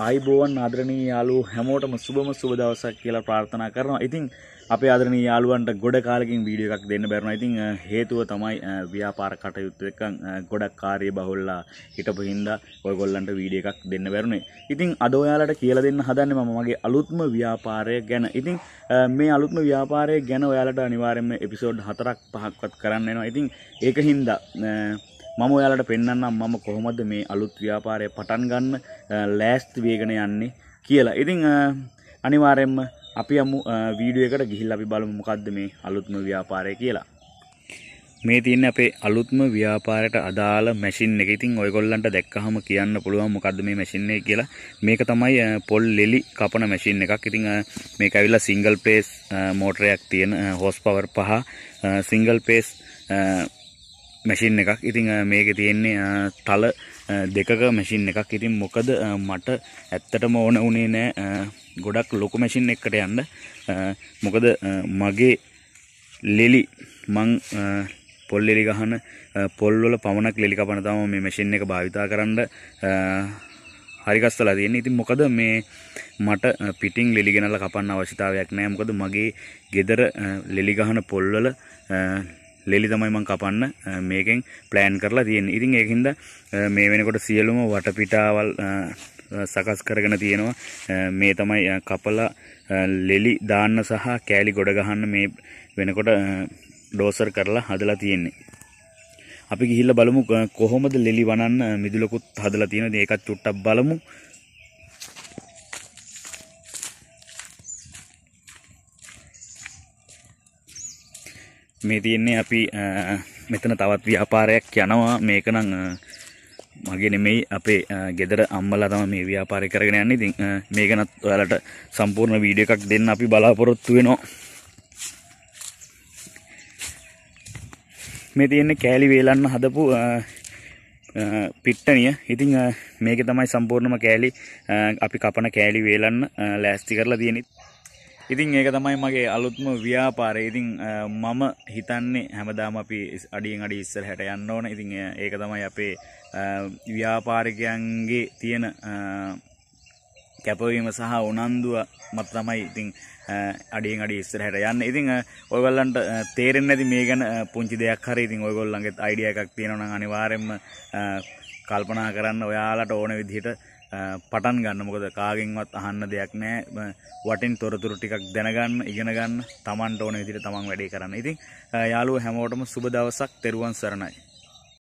ආයිබෝවන් ආදරණීය යාළුවෝ හැමෝටම සුබම සුබ දවසක් කියලා ප්‍රාර්ථනා කරනවා. ඉතින් අපේ ආදරණීය යාළුවන්ට ගොඩ කාලෙකින් වීඩියෝ එකක් දෙන්න බැරුණා. ඉතින් හේතුව තමයි ව්‍යාපාර කටයුතු එක්ක ගොඩක් කාර්ය බහුල්ලා හිටපු හින්දා ඔයගොල්ලන්ට වීඩියෝ එකක් දෙන්න බැරුණේ. ඉතින් අද ඔයාලට කියලා දෙන්න හදන්නේ මම මගේ අලුත්ම ව්‍යාපාරය ගැන. ඉතින් මේ අලුත්ම ව්‍යාපාරය ගැන ඔයාලට අනිවාර්යයෙන්ම එපිසෝඩ් 4ක් 5ක්වත් කරන්න වෙනවා. ඉතින් ඒක හින්දා මම ඔයාලට පෙන්වන්නම් මම කොහොමද මේ අලුත් ව්‍යාපාරය පටන් ගන්න ලෑස්ති වේගන යන්නේ කියලා. ඉතින් අනිවාර්යයෙන්ම අපි යමු වීඩියෝ එකට ගිහිල්ලා අපි බලමු මොකද්ද මේ අලුත්ම ව්‍යාපාරය කියලා. මේ තියෙන්නේ අපේ අලුත්ම ව්‍යාපාරයට අදාළ මැෂින් එක. ඉතින් ඔයගොල්ලන්ට දැක්කහම කියන්න පුළුවන් මොකද්ද මේ මැෂින් එක කියලා. මේක තමයි පොල් ලෙලි කපන මැෂින් එකක්. ඉතින් මේක ඇවිල්ලා සිංගල් පේස් මෝටරයක් තියෙන horse power 5 single phase machine එකක්. ඉතිං මේක තියෙන්නේ තල දෙකක මැෂින් එකක්. ඉතින් මොකද මට ඇත්තටම ඕන වනේ නෑ. ගොඩක් ලොකු මැෂින් එකට යන්න. මොකද මගේ ලෙලි මං පොල් එලි ගහන පොල්වල පමණක් ලෙලි කපන තම මේ මැෂින් එක භාවිතා කරන්න හරිගස්සලා තියෙන ඉතින් මොකද මේ මට පිටිං ලෙලිගෙනල කපන්න අවශ්‍යතාවයක් නෑ. මොකද මගේ ගෙදර ලෙලි ගහන පොල්වල ලෙලි තමයි මං කපන්න. මේකෙන් ප්ලෑන් කරලා තියෙන ඉතින් ඒකින්ද මේ වෙනකොට සියලුම වටපිටාවල් සකස් කරගෙන තියෙනවා. මේ තමයි කපලා ලෙලි දාන්න සහ කෑලි ගොඩ ගහන්න මේ වෙනකොට ඩෝසර් කරලා හදලා තියෙන්නේ. අපි ගිහිල්ල බලමු කොහොමද ලෙලි වනන්න මිදුලකුත් හදලා තියෙන ඒකත් චුට්ටක් බලමු. මේ තියෙන්නේ අපි මෙතන තවත් ව්‍යාපාරයක් යනවා මේක නම් මගේ නෙමෙයි අපේ ගෙදර අම්මලා තමයි මේ ව්‍යාපාරය කරගෙන යන්නේ. ඉතින් මේක නත් ඔයාලට සම්පූර්ණ වීඩියෝ එකක් දෙන්න අපි බලාපොරොත්තු වෙනවා. මේ තියෙන්නේ කෑලි වේලන්න හදපු පිට්ටනිය. ඉතින් මේකේ තමයි සම්පූර්ණම කෑලි අපි කපන කෑලි වේලන්න ලෑස්ති කරලා තියෙන්නේ. ඉතින් ඒක තමයි මගේ අලුත්ම ව්‍යාපාරය. ඉතින් මම හිතන්නේ හැමදාම අපි අඩියෙන් අඩි ඉස්සර හැට යන්න ඕන. ඉතින් ඒක තමයි අපේ ව්‍යාපාරිකයන්ගේ තියෙන කැපවීම සහ උනන්දුව මත තමයි ඉතින් අඩියෙන් අඩි ඉස්සර හැට යන්න. ඉතින් ඔයගොල්ලන්ට තේරෙන්නේ නැති මේ ගැන පුංචි දෙයක් හරි. ඉතින් ඔයගොල්ලන්ගේ අයිඩියා එකක් තියෙනවා නම් අනිවාර්යෙන්ම කල්පනා කරන්න ඔයාලට ඕන විදිහට පටන් ගන්න මොකද කාගෙන්වත් අහන්න දෙයක් නෑ වටින් තොරතුරු ටිකක් දැනගන්න ඉගෙන ගන්න තමන්ට ඕන විදිහට තමන් වැඩේ කරන්න. ඉතින් යාළුවෝ හැමෝටම සුබ දවසක් තෙරුවන් සරණයි.